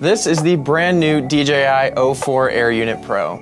This is the brand new DJI O4 Air Unit Pro.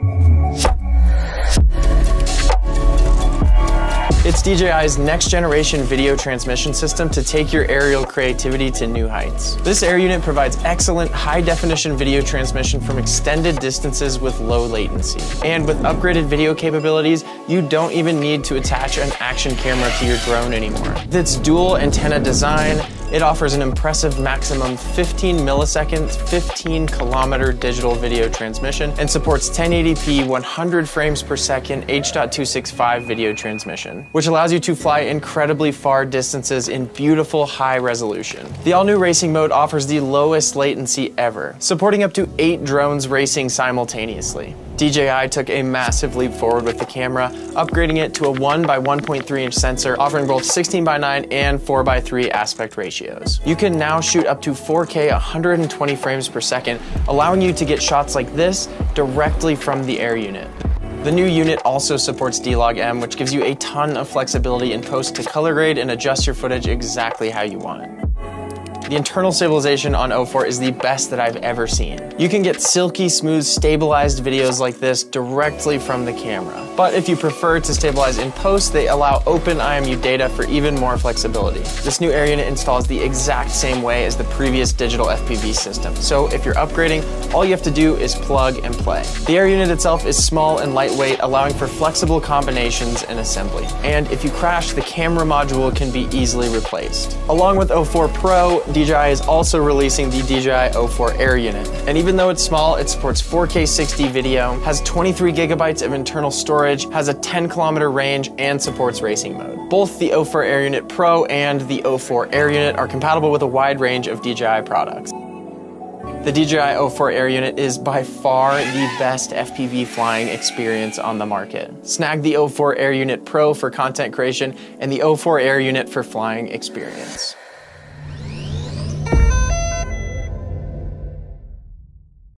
It's DJI's next generation video transmission system to take your aerial creativity to new heights. This air unit provides excellent high definition video transmission from extended distances with low latency. And with upgraded video capabilities, you don't even need to attach an action camera to your drone anymore. With its dual antenna design, it offers an impressive maximum 15 milliseconds, 15 kilometer digital video transmission and supports 1080p 100 frames per second H.265 video transmission, which allows you to fly incredibly far distances in beautiful high resolution. The all-new racing mode offers the lowest latency ever, supporting up to eight drones racing simultaneously. DJI took a massive leap forward with the camera, upgrading it to a 1 by 1.3 inch sensor, offering both 16 by 9 and 4 by 3 aspect ratios. You can now shoot up to 4K 120 frames per second, allowing you to get shots like this directly from the air unit. The new unit also supports D-Log-M, which gives you a ton of flexibility in post to color grade and adjust your footage exactly how you want. The internal stabilization on O4 is the best that I've ever seen. You can get silky smooth stabilized videos like this directly from the camera. But if you prefer to stabilize in post, they allow open IMU data for even more flexibility. This new Air unit installs the exact same way as the previous digital FPV system. So if you're upgrading, all you have to do is plug and play. The Air unit itself is small and lightweight, allowing for flexible combinations and assembly. And if you crash, the camera module can be easily replaced. Along with O4 Pro, DJI is also releasing the DJI O4 Air unit. And even though it's small, it supports 4K 60 video, has 23 gigabytes of internal storage, has a 10 kilometer range, and supports racing mode. Both the O4 Air Unit Pro and the O4 Air Unit are compatible with a wide range of DJI products. The DJI O4 Air Unit is by far the best FPV flying experience on the market. Snag the O4 Air Unit Pro for content creation and the O4 Air Unit for flying experience.